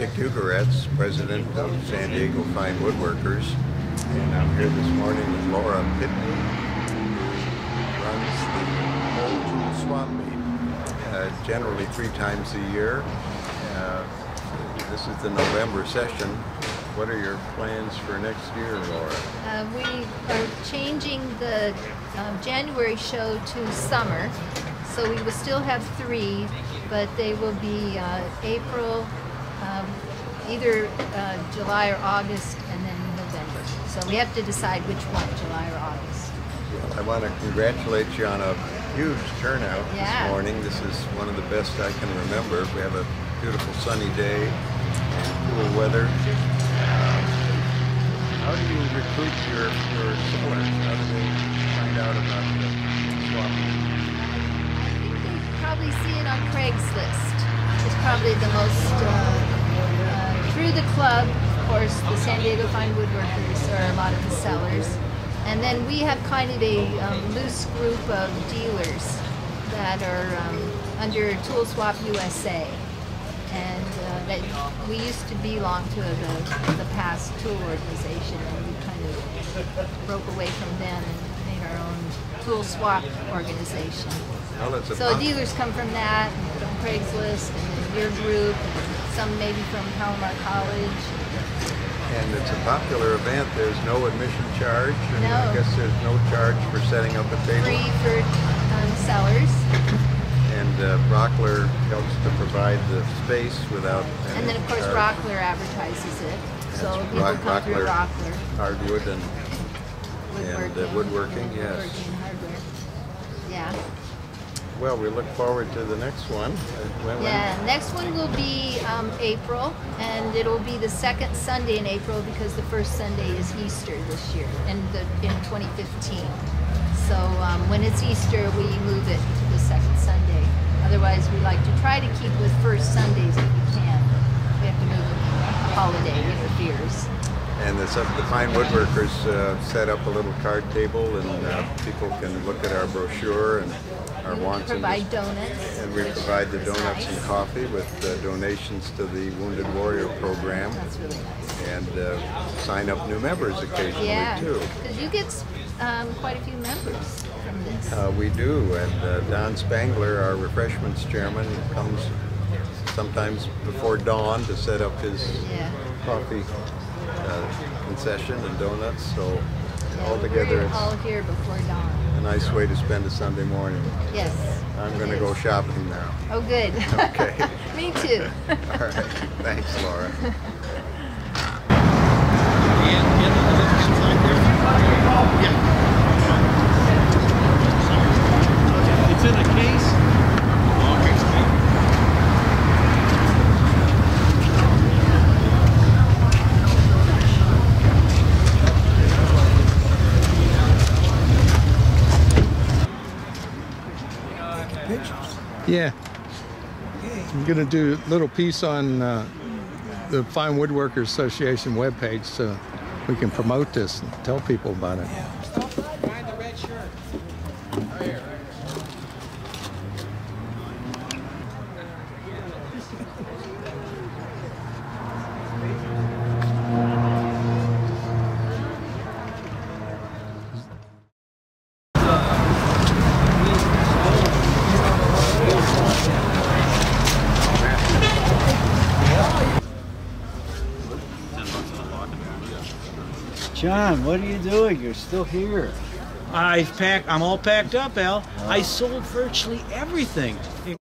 Dick Ugoretz, president of San Diego Fine Woodworkers, and I'm here this morning with Laura Pitney, who runs the Old Tool Swap Meet, uh, generally three times a year. Uh, this is the November session. What are your plans for next year, Laura? Uh, we are changing the um, January show to summer, so we will still have three, but they will be uh, April, um, either uh, July or August, and then November. So we have to decide which one, July or August. Well, I want to congratulate you on a huge turnout Yeah. this morning. This is one of the best I can remember. We have a beautiful sunny day and cool weather. Um, how do you recruit your, your sellers? How do they find out about the swap? I think they probably see it on Craigslist. It's probably the most uh, through the club. Of course, the San Diego Fine Woodworkers are a lot of the sellers, and then we have kind of a um, loose group of dealers that are um, under Tool Swap USA, and uh, that we used to belong to the, the past tool organization, and we kind of broke away from them and made our own tool swap organization. Well, So dealers come from that, and Craigslist, and then your group, some maybe from Palomar College. and it's a popular event. There's no admission charge. And I guess there's no charge for setting up a table. Free for um, sellers, And uh, Rockler helps to provide the space without and then of course charge. Rockler advertises it. So people Rock- come through Rockler. Rockler. hardwood and Woodworking. uh, woodworking, yes. Woodworking. Well, we look forward to the next one. When- Yeah, next one will be um, April, and it'll be the second Sunday in April because the first Sunday is Easter this year, in the in 2015. So um, when it's Easter, we move it to the second Sunday. Otherwise, we like to try to keep with first Sundays if we can. We have to move it. Holiday interferes. And the, the fine woodworkers uh, set up a little card table, and uh, people can look at our brochure and our We wants and provide donuts. And we provide the donuts and coffee with uh, donations to the Wounded Warrior program, That's really nice. and uh, sign up new members occasionally Yeah, too. because you get um, quite a few members from this. Uh, we do, and uh, Don Spangler, our refreshments chairman, comes sometimes before dawn to set up his Yeah. coffee uh, concession and donuts. So Yeah, altogether, we're it's all here before dawn. a nice way to spend a Sunday morning. Yes. I'm going to go shopping now. Oh, good. Okay. Me too. All right, thanks, Laura. It's in a case. Yeah. I'm going to do a little piece on uh, the Fine Woodworkers Association webpage so we can promote this and tell people about it. John, what are you doing? You're still here. I pack. I'm all packed up, Al. I sold virtually everything. Have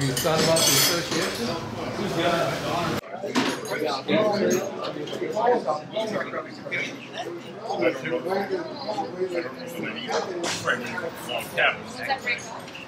you thought about the association? South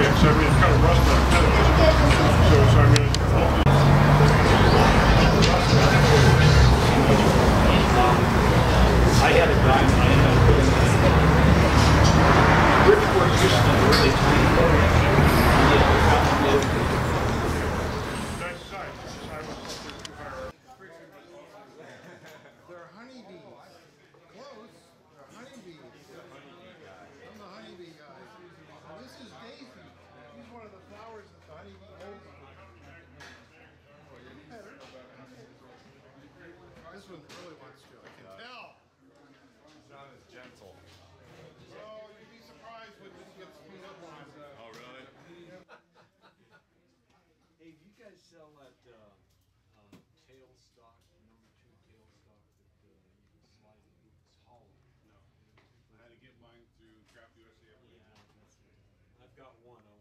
we have several sell that uh, uh, tail stock, number two tail stock that uh, you can slide it? It's hollow. No. I had to get mine through Craft USA. I believe. Yeah, that's it. I've got one. I